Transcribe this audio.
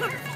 Come